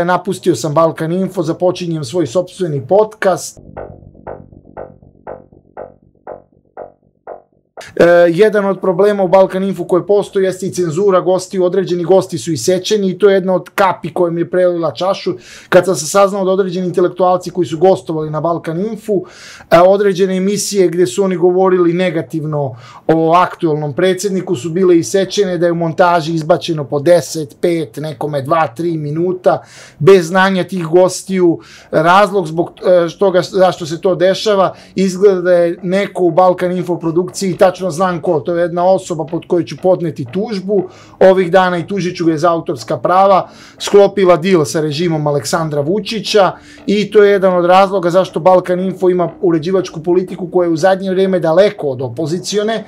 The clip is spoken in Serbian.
Napustio sam Balkan Info, započinjem svoj sobstveni podcast. Jedan od problema u Balkan Info koje postoji jeste i cenzura gostiju, određeni gosti su isečeni i to je jedna od kapi koja mi je prelila čašu. Kad sam se saznao da određeni intelektualci koji su gostovali na Balkan Info, e, određene emisije gde su oni govorili negativno o aktualnom predsjedniku su bile isečene, da je u montaži izbačeno po 10, 5, nekome 2, 3 minuta, bez znanja tih gostiju. Razlog zbog e, toga zašto se to dešava, izgleda da je neko u Balkan Info produkciji tačno znam ko, to je jedna osoba pod kojoj ću podneti tužbu, ovih dana i tužit ću ga za autorska prava, sklopila deal sa režimom Aleksandra Vučića i to je jedan od razloga zašto Balkan Info ima uređivačku politiku koja je u zadnje vrijeme daleko od opozicione,